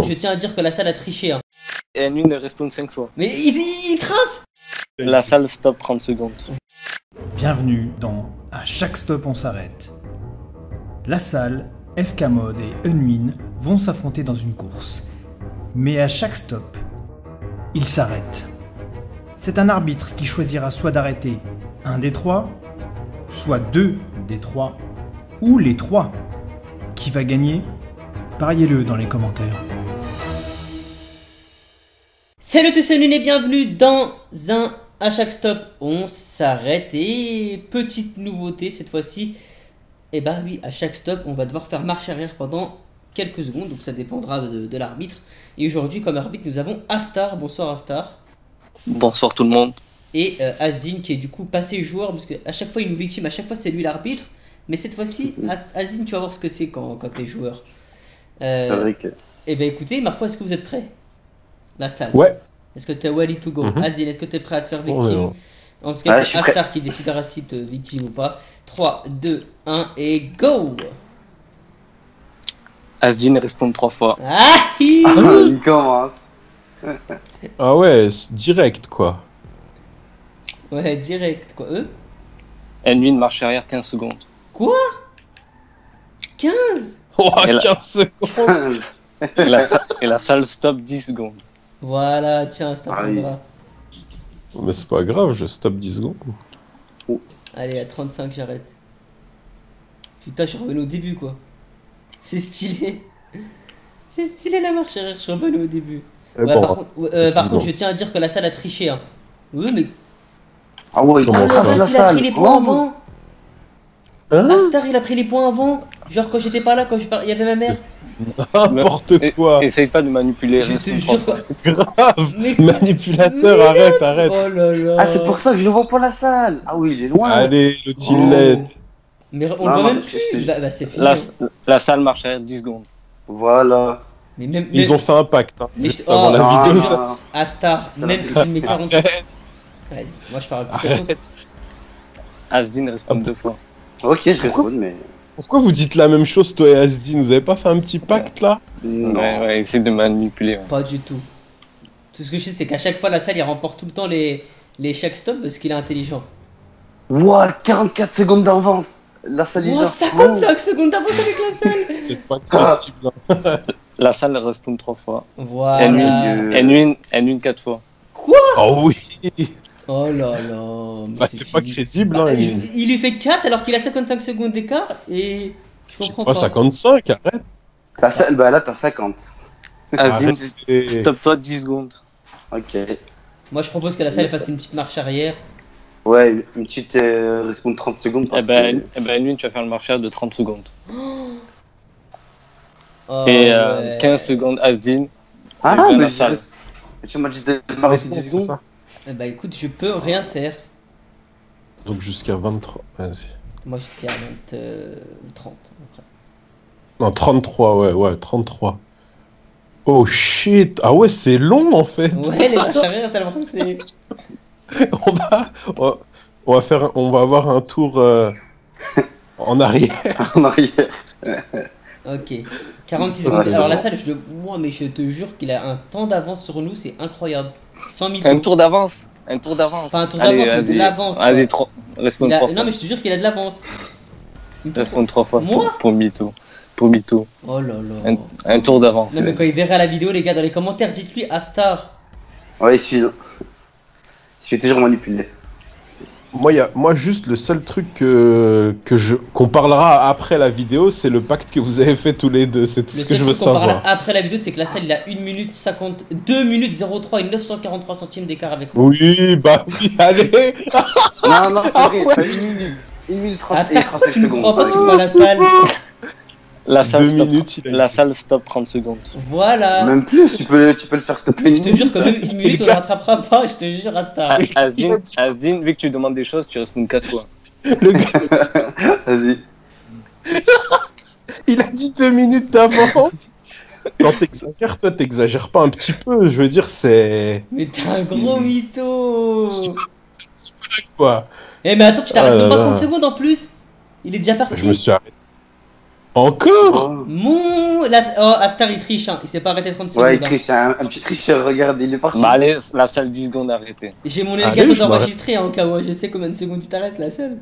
contre, je tiens à dire que la salle a triché. Hein. Et N1 respawn 5 fois. Mais il, il, il trace La salle stop 30 secondes. Bienvenue dans À chaque stop on s'arrête. La salle, FK Mode et Unwin vont s'affronter dans une course. Mais à chaque stop, ils s'arrêtent. C'est un arbitre qui choisira soit d'arrêter un des trois, soit deux des trois, ou les trois. Qui va gagner? Pariez-le dans les commentaires. Salut tous, c'est Nune et bienvenue dans un à chaque stop. On s'arrête et petite nouveauté cette fois-ci. Et bah oui, à chaque stop, on va devoir faire marche arrière pendant quelques secondes, donc ça dépendra de, de l'arbitre. Et aujourd'hui, comme arbitre, nous avons Astar. Bonsoir Astar. Bonsoir tout le monde. Et euh, Asdin qui est du coup passé joueur, parce qu'à chaque fois il nous victime, à chaque fois c'est lui l'arbitre. Mais cette fois-ci, As- Asdin, tu vas voir ce que c'est quand, quand t'es joueur. C'est Euh, vrai que. et ben écoutez, ma foi, est-ce que vous êtes prêts? La salle. Ouais. Est-ce que t'es ready to go. Asdin, est-ce que t'es prêt à te faire victime ouais. En tout cas, Ouais, je c'est. Astar qui décidera si te victime ou pas. 3, 2, 1 et go Asdin respawn 3 fois. Ah il commence. Ah ouais, c'est direct quoi. Ouais, direct quoi. Eux N1 marche arrière 15 secondes. Quoi? 15 Oh, Et là- 15 secondes Et la, sa- et la salle stop 10 secondes. Voilà, tiens, oui. prendra. Mais c'est pas grave, je stop 10 secondes. Allez, à 35, j'arrête. Putain, je suis revenu au début, quoi. C'est stylé. C'est stylé la marche arrière, je suis revenu au début. Eh Ouais, bon, par contre, euh, par contre, je tiens à dire que la salle a triché. Hein. Oui, mais. Ah ouais, il Ah, ça il a pris salle. les points Oh, avant. Hein Astar, il a pris les points avant. Genre, quand j'étais pas là, quand je par- il y avait ma mère. N'importe Et- quoi. Essaye pas de manipuler. Je te respawn 3 jure. fois. Grave Mais. Manipulateur, Mais arrête, arrête. Oh là là. Ah, c'est pour ça que je le vois pas la salle. Ah oui, il est loin. Allez, le Oh. Tillet. Mais on Non, le voit même plus. Fini. La, la salle marche arrière 10 secondes. Voilà. Mais même. Ils même- ont fait un pacte, hein, Mais juste je- avant oh, la non, vidéo. ça-. Astar, Ça même si tu mets 40. Arrête, Vas-y, moi je parle plus. Asdin respawn 2 fois. Ok, je respawn, mais. Pourquoi vous dites la même chose, toi et Asdin Vous avez pas fait un petit pacte là Non. Ouais, ouais, essaye de manipuler. ouais. Pas du tout. Tout ce que je sais, c'est qu'à chaque fois, la salle, il remporte tout le temps les, les chaque stop parce qu'il est intelligent. Ouah, 44 secondes d'avance. La salle est Oh, là. 55 secondes d'avance avec la salle C'est pas possible. hein. La salle respawn 3 fois. Voilà. N1, N1, N1 4 fois. Oh oui Oh là là. Bah, c'est pas fini. crédible, Bah, hein. il, lui fait 4 alors qu'il a 55 secondes d'écart et je comprends pas, pas. 55, arrête. La salle, bah là, t'as 50. Asdin, Arrêtez. stop-toi 10 secondes. Ok. Moi je propose que la salle fasse une petite marche arrière. Ouais, une petite euh, respawn 30 secondes. Eh Parce ben, que... eh ben N1, tu vas faire le marche arrière de 30 secondes. Oh, Et euh, ouais. 15 secondes Asdin. Ah, mais la salle. mais tu m'as dit de démarrer sous 10 C'est secondes. Eh bah écoute, je peux rien faire. Donc jusqu'à 23. Vas-y. Moi jusqu'à 20, euh, 30 après. Non, 33, ouais, ouais, 33. Oh shit Ah ouais, c'est long en fait Ouais, les marches arrière, t'as l'impression que c'est. on, va, on, va- on va faire, on va avoir un tour euh, en arrière. En arrière. Ok. 46 Ouais, secondes. Alors la salle, je le... Moi, mais je te jure qu'il a un temps d'avance sur nous, c'est incroyable. 100 000 Un tour d'avance. Un tour d'avance. Pas un tour Allez, d'avance, mais de l'avance, Vas-y, trois- respawn Il a- 3 Non, mais je te jure qu'il a de l'avance. Respawn 3 fois Moi pour, pour Mito. Pour Mito. Oh là là. Un, un tour d'avance. Non, mais quand il verra la vidéo, les gars, dans les commentaires, dites-lui Astar. Ouais, il suffit. Il suffit toujours manipuler. Moi, y a, moi, juste le seul truc que, que je qu'on parlera après la vidéo, c'est le pacte que vous avez fait tous les deux. C'est tout Le ce que je veux parle savoir. après la vidéo, c'est que la salle, il a 1 minute 50, 2 minutes 03 et 943 centimes d'écart avec moi. Oui, bah oui, allez Non, non, c'est Ah vrai. ouais. t'as une minute. Une minute 30 Astar, et 35 tu me secondes. crois pas, tu crois la salle. La salle, Deux stop, minutes, il a la salle stop 30 secondes. Voilà. Même plus, tu peux, tu peux le faire stopper Je te jure que même une minute, on ne rattrapera pas, je te jure, Astar. Ah, Asdin, Asdin, vu que tu demandes des choses, tu responds 4 fois. Le gars, Vas-y. il a dit deux minutes d'avant. Quand t'exagères, toi, t'exagères pas un petit peu. Je veux dire, c'est Mais t'es un gros mytho. quoi Eh, mais attends, tu t'arrêtes Ah pas là. 30 secondes en plus. Il est déjà parti. Je me suis arrêté. Encore Oh. Mon. La... Oh, Astar il triche, hein. il s'est pas arrêté 30 secondes. Ouais, il hein. triche, c'est un, un petit tricheur, regarde, il est parti. Bah allez, la salle 10 secondes arrêtée. J'ai mon Allez, navigateur je m'arrête. d'enregistrer hein, au cas où je sais combien de secondes tu t'arrêtes la seule.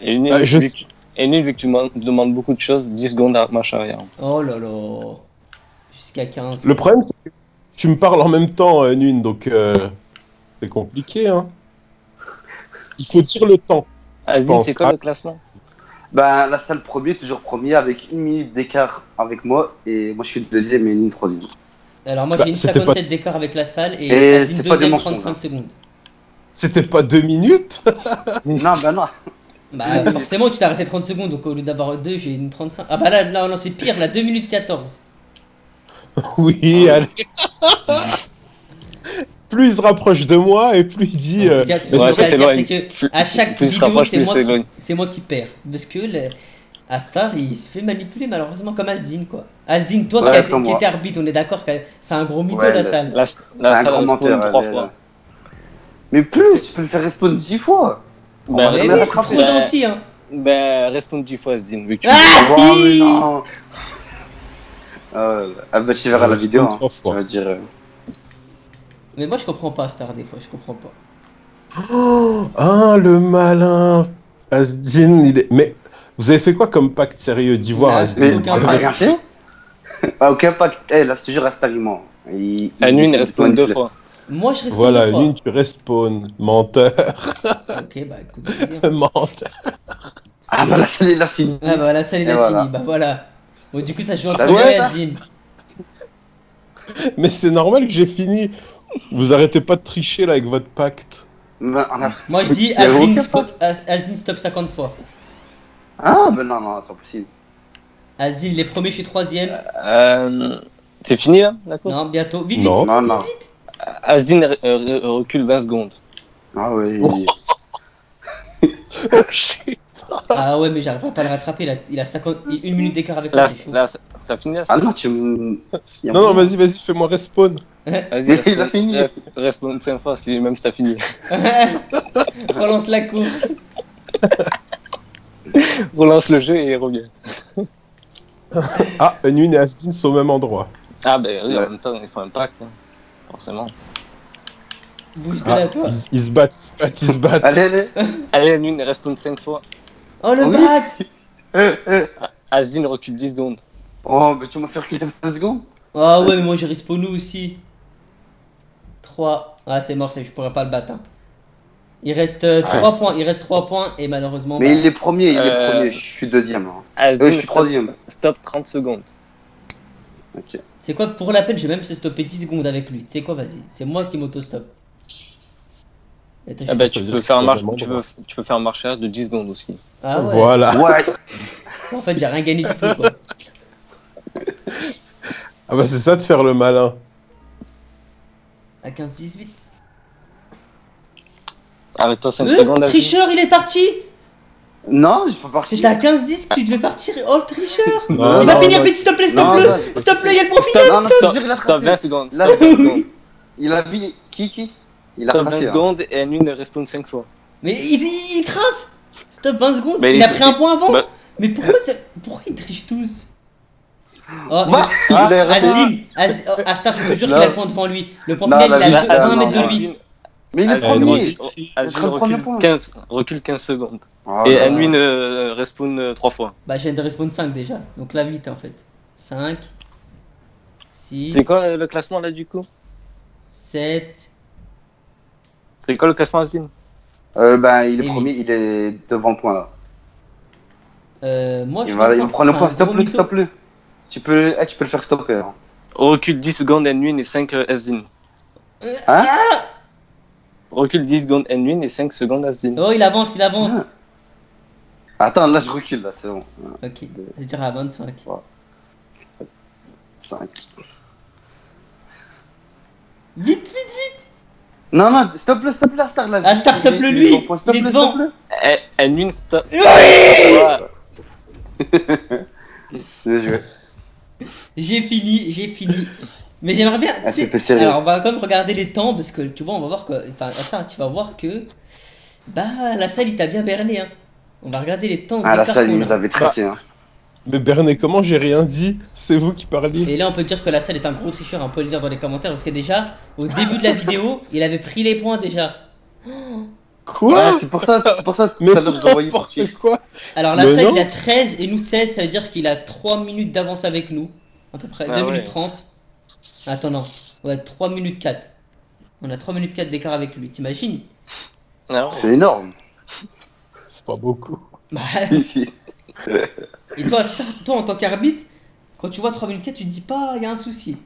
Et une, Ah, je- vu, que, et une, vu que tu me demandes beaucoup de choses, 10 secondes à marche arrière. Oh là là. Jusqu'à 15. Le problème, c'est que tu me parles en même temps, euh, Nune, donc euh, c'est compliqué. Hein. Il faut dire le temps. Pense. c'est quoi Ah. le classement? Bah, la salle premier, toujours premier, avec une minute d'écart avec moi, et moi je suis le deuxième et une troisième. Alors moi Bah, j'ai une c'était 57 d'écart avec la salle et, des deuxième mensonges, 35 hein. secondes. C'était pas deux minutes? Non, bah non. Bah forcément tu t'es arrêté 30 secondes donc au lieu d'avoir 2 j'ai une 35. Ah bah là, là non c'est pire, là 2 minutes 14. Oui, allez. plus il se rapproche de moi et plus il dit. En euh, tout cas, tout ce mais que à c'est dire c'est que Plus- à chaque vidéo c'est moi, moi qui perds. Parce que le... Astar il se fait manipuler malheureusement comme Azine quoi. Azine toi Ouais, qui, a- qui arbitre on est d'accord que c'est un gros mytho Ouais, la le- salle. La, C'est la un salle menteur. trois elle fois. Mais plus, tu peux le faire respawn 10 fois. Ben, Mais oui, t'es rattraper. trop Ben, gentil hein. Ben, respawn 10 fois, Azine, vu que tu... Ah Oh, mais non. Euh, ah bah tu verras la vidéo. Hein. Tu vas dire. Mais moi je comprends pas Astar des fois, je comprends pas. Oh, ah, le malin Asdin, il est. Mais vous avez fait quoi comme pacte sérieux d'Ivoire, Asdin? Mais aucun pacte. rien fait Ah, aucun pacte. Eh, là, je te jure, Astariment. Il, La nuit, il il- respawn deux fois. Moi je reste Voilà, deux fois. une, tu respawn. Menteur. Ok bah écoute, vas-y. Menteur. Ah bah là, c'est il a fini. Ah bah voilà, ça il Et a voilà. fini, bah voilà. Bon du coup ça joue entre moi et. Mais c'est normal que j'ai fini. Vous arrêtez pas de tricher là avec votre pacte. Bah, a- Moi je dis Az- Azine stop 50 fois. Ah bah non, non, c'est impossible. Azine les premiers je suis troisième. Euh, c'est fini, là, la course? Non bientôt. Vite, Non. vite, Non, vite, non. euh, recule 20 secondes. Ah ouais. Oh shit. Ah ouais mais j'arriverai pas à le rattraper, il a, il a 50, une minute d'écart avec moi, Là, c'est chaud. là, t'as fini, là Ah non, tu Non, non, vas-y, vas-y, fais-moi respawn. Vas-y, Mais il a respawn- fini. res- Respawn 5 fois, si, même si t'as fini. Relance la course. Relance le jeu et reviens. Ah, Unwin et Asdin sont au même endroit. Ah, ben oui, Ouais. en même temps, il faut un pacte. hein. Forcément. Bouge de Ah, là toi. ils, ils se battent, ils se battent, ils se battent. Allez, allez. Allez, la nuit, respawn 5 fois. Oh le Oui. bat Eh, eh. Azine recule 10 secondes. Oh, mais tu m'as fait reculer 20 secondes. Ah ouais mais moi j'ai respawn nous aussi. 3. Ah c'est mort, c'est- je pourrais pas le battre. hein. Il reste 3 points, il reste 3 points et malheureusement... Mais bah, il est premier, il est Euh, premier. Je suis deuxième. hein. Azine, Euh, je suis stop- troisième. Stop 30 secondes. Ok. C'est quoi pour la peine, je vais même se stopper 10 secondes avec lui. Tu sais quoi, vas-y, c'est moi qui m'auto-stop. Ah, ben, ça tu peux, faire tu, peux, tu peux faire un marche de 10 secondes aussi. Ah ouais. Voilà. Ouais. En fait, j'ai rien gagné du tout quoi. Ah bah c'est ça de faire le malin. À 15-18. Arrête-toi 5 Euh, secondes. Tricheur, il est parti Non, je peux partir. C'était à 15-10 que tu devais partir. Oh le tricheur Non, Il va non, finir non. vite, s'il te plaît, j'ai pas Stop-le, il y a le profil Non, non, te il a Stop 20 tracé. secondes. Là, Stop 20 secondes. Il a vu. Qui, qui? Il a Stop 20 tracé. hein. secondes et la nuit ne respawn 5 fois. Mais il, il trace Stop 20 secondes, Mais il il- a pris un point avant Bah- Mais pourquoi, pourquoi ils trichent tous? Oh, Bah, il ah. Azine, Az- oh, Astar, je te jure qu'il a le point devant lui. Le point Non, il a vie, 20 non, mètres de lui. Azine, Mais il est Azine premier. recule- Azine Être le premier recule point. 15 recule 15 secondes. Oh Et nuit ne respawn 3 fois. Bah, je viens de respawn 5 déjà. Donc là, vite en fait. 5, 6, C'est quoi euh, le classement là du coup? 7. C'est quoi le classement Azine Euh, ben, il est premier, il est devant le point là. Euh, moi, je Il suis va, il prendre le point, gros stop-le, mytho. Tu peux, eh, tu peux le faire stopper. hein. Recule 10 secondes N1 et 5 Azine. Hein? Recule 10 secondes N1 et 5 secondes Azine. Oh, il avance, il avance. Ah. Attends, là je recule, là, c'est bon. Ok, je dirais à 25. 5. Vite, vite Non, non, stop-le, stop-le, Astar là. Ah, Star, est- stop-le, il est lui. devant le Il est devant. Eh, N1 stop. Oui. Bien joué. J'ai fini, j'ai fini. Mais j'aimerais bien. Ah, c'était sérieux. Alors, on va quand même regarder les temps parce que tu vois, on va voir que. Enfin, Astar, tu vas voir que. Bah, la salle, il t'a bien berné. Hein. On va regarder les temps. Ah, la salle, il nous avait tracé. Hein. Mais Bernet, comment j'ai rien dit? C'est vous qui parliez. Et là, on peut dire que la salle est un gros tricheur, on peut le dire dans les commentaires, parce que déjà, au début de la vidéo, il avait pris les points déjà. Quoi Ouais, c'est pour ça, c'est pour ça pour n'importe chier. quoi Alors la salle, non. il a 13 et nous 16, ça veut dire qu'il a 3 minutes d'avance avec nous. À peu près, Ah 2 ouais. minutes 30. Attends, non. Ouais, 3 minutes 4. On a 3 minutes 4 d'écart avec lui, t'imagines? Non, C'est énorme. C'est pas beaucoup. Bah, Si, si. Et toi, toi, en tant qu'arbitre, quand tu vois 3 minutes 4, tu te dis pas, il y a un souci.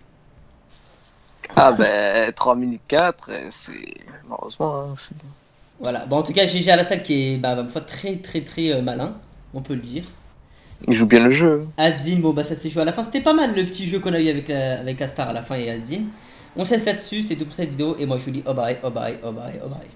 Ah ben 3 minutes 4, euh, c'est malheureusement. hein, c'est- Voilà, bon, en tout cas, GG à la salle qui est, bah, foi, très très très euh, malin, on peut le dire. Il joue bien le jeu. Asdin, bon bah ça s'est joué à la fin. C'était pas mal le petit jeu qu'on a eu avec, la- avec Astar à la fin et Asdin. On se laisse là-dessus, c'est tout pour cette vidéo. Et moi je vous dis oh bye, oh bye, oh bye, oh bye.